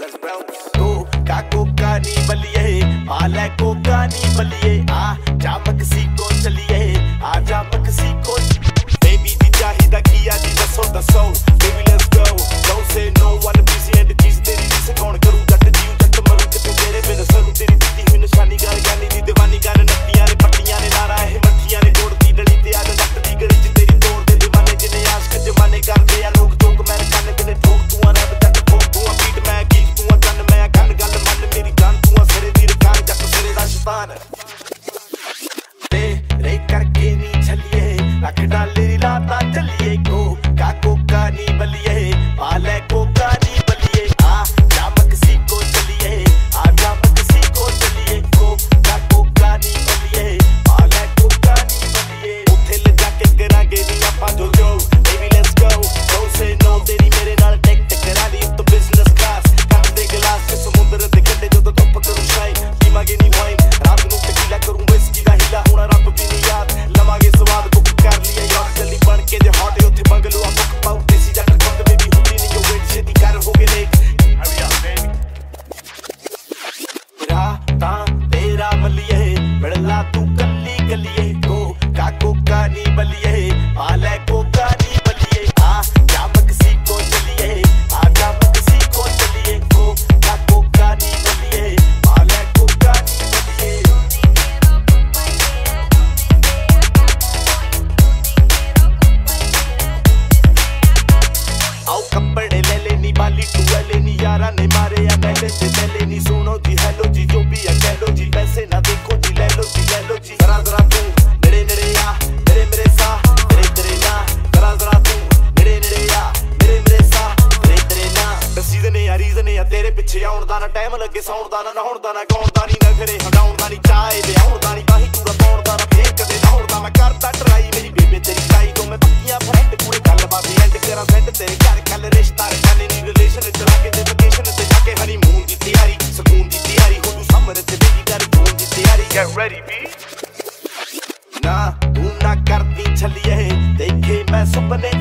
let's bounce. तू का Coca नी बलिए आले कोका नी बलिए आ honor. ಬಲಿಯೇ ಬೆಳಲಾ ತು ಕಲ್ಲಿ ಗಲಿಯೇ ಕೋ ಕಾಕೋ ಕಾನಿ ಬಲಿಯೇ ಆಲೆ ಕೋ ಕಾನಿ ಬಲಿಯೇ ಆ ಯಾಮಕ್ ಸಿ ಕೋ ಚಲಿಯೇ ಆ ಯಾಮಕ್ ಸಿ ಕೋ ಚಲಿಯೇ ಕೋ ಕಾಕೋ ಕಾನಿ ಬಲಿಯೇ ಆಲೆ ಕೋ ಕಾನಿ ಬಲಿಯೇ आओ कपड़े ले लेनी बाली टू लेनी यारा ने मारे या पहले से पहले नहीं सुनो जी ਪਿੱਛੇ ਆਉਣ ਦਾ ਨਾ ਟਾਈਮ ਲੱਗੇ ਸੌਣ ਦਾ ਨਾ ਨਹਾਉਣ ਦਾ ਨਾ ਗਾਉਣ ਦਾ ਨਹੀਂ ਨਖਰੇ ਹਟਾਉਣ ਦਾ ਨਹੀਂ ਚਾਹੇ ਤੇ ਆਉਣ ਦਾ ਨਹੀਂ ਬਾਹੀ ਪੂਰਾ ਪਾਉਣ ਦਾ ਨਾ ਫੇਰ ਕਦੇ ਨਾ ਦਾ ਮੈਂ ਕਰਦਾ ਟਰਾਈ ਮੇਰੀ ਬੇਬੇ ਤੇਰੀ ਚਾਈ ਤੋਂ ਮੈਂ ਪੱਕੀਆਂ ਫਰੈਂਡ ਪੂਰੇ ਗੱਲਬਾਤ ਐਂਡ ਕਰਾਂ ਸੈਂਡ ਤੇਰੇ ਘਰ ਕੱਲ ਰਿਸ਼ਤਾ ਰਖਾਨੇ ਨਹੀਂ ਰਿਲੇਸ਼ਨ ਚਲਾ ਕੇ ਤੇ ਵਕੇਸ਼ਨ ਤੇ ਜਾ ਕੇ ਹਨੀਮੂਨ ਦੀ ਤਿਆਰੀ ਸਕੂਨ ਦੀ ਤਿਆਰੀ ਹੋ ਤੂੰ ਸਮਰ ਤੇ ਬੇਬੀ ਕਰ ਜੂਨ ਦੀ ਤਿਆਰੀ। ਗੈਟ ਰੈਡੀ ਬੀ ਨਾ ਤੂੰ ਨਾ ਕਰਦੀ ਛੱਲੀਏ ਦੇਖੇ ਮੈਂ ਸੁਪਨੇ